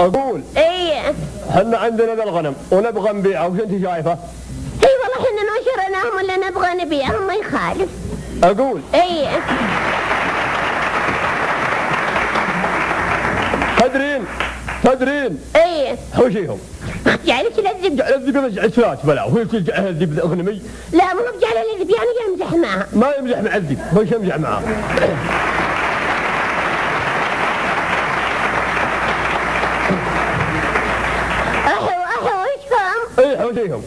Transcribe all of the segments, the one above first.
أقول إيه. إحنا عندنا ذا الغنم ونبغى نبيعه. وش أنت شايفة؟ إي والله إحنا ما شريناهم ولا نبغى نبيعهم ما يخالف. أقول إيه تدرين تدرين إيه حوشيهم. يعني تلذب جعل الذبي مزع الفات بلا وهي الذبي اغنمي لا مو بجعل اللذب يعني يمزح معها ما يمزح مع الذب إيش يمزح معاه حوشيهم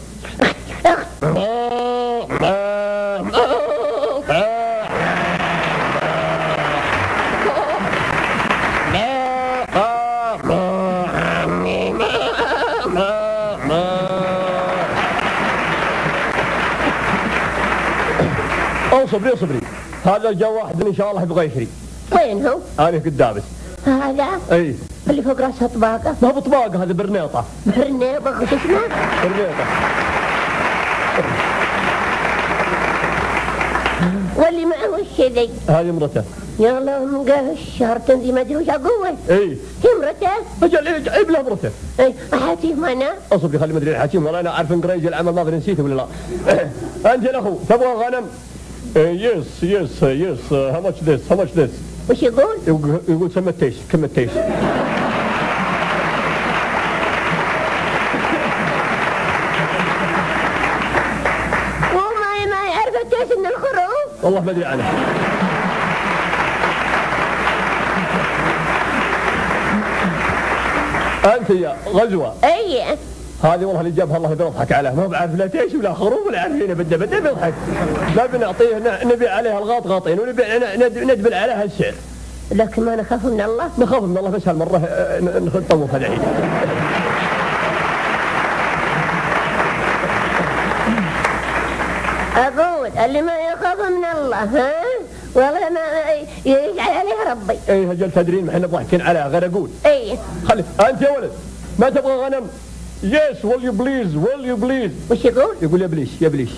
اصبري اصبري هذا جا واحد إن شاء الله يبغى يشري وين هو أنا قدامك هذا؟ إي. اللي فوق راسه طباقة. ما هو بطباقه هذا برنيطة. برنيطة وش اسمه برنيطة. واللي معه وش ذي؟ هذه مرته. يا الله مقاه الشهر تنزي ما أدري وش اقوه اي هي مرته؟ أجل إيه، جيب له مرته. اي احاتيهم أنا؟ أصبري خلي مدري الحكيم والله أنا أعرف ان قريج العمل ما أدري نسيته ولا لا. انت يا أخو تبغى غنم؟ يس يس يس هاو ماتش ذس هاو ماتش ذس وش يقول؟ يقول يقول سمتيش كمتيش وما ما يعرف التيس من الخروف؟ والله ما أدري عنه. أنت يا غزوة. أي. هذه والله اللي جابها الله بيضحك عليها. ما بعرف لا تيش ولا خروف ولا عارفين بده بده بيضحك. لا بنعطيه نبيع عليها الغاط غاطين ونبيع ندبل عليها السعر لكن ما نخاف من الله؟ نخاف من الله بس هالمره نطوف العيد. أقول اللي ما يخاف من الله ها؟ والله ما يجعل عليه ربي. إيه هجل تدرين ما إحنا ضاحكين عليها غير أقول. اي خلي أنت يا ولد ما تبغى غنم؟ يس ويل يو بليز ويل يو بليز وش يقول يقول يا بليش يا بليش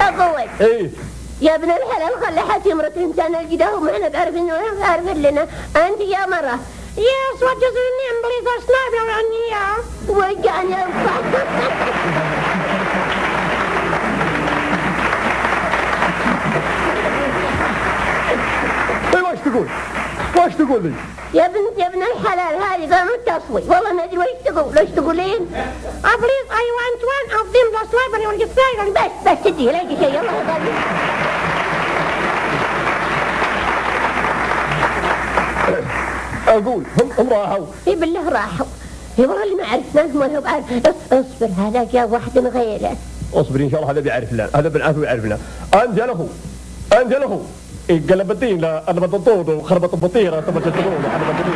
أقول إيه. يا ابن الحلال خلي حتى مرة إنسان الجداه وما إحنا بعرف إنه عارف لنا. أنت يا مرة. Yes, what does your name please a sniper on here? وجعني واش تقول واش تقول لي يا بنت يا ابن الحلال هذه قام التصوي والله ما ادري وش تقول وش تقولين؟ Of them the sniper on the side بس بس تدي لا شيء غالي أقول هم هم راحوا اي بالله راحوا اي والله اللي ما عرفناه ما هو بعرف اص- اصبر هذا جاء واحد من غيره اصبري ان شاء الله هذا بيعرف لنا هذا بالعافيه بيعرفنا انت يا اخو يا اخو قلب الدين لا أنا بطوط وخربط البطيره تبى تدرون أنا بطوط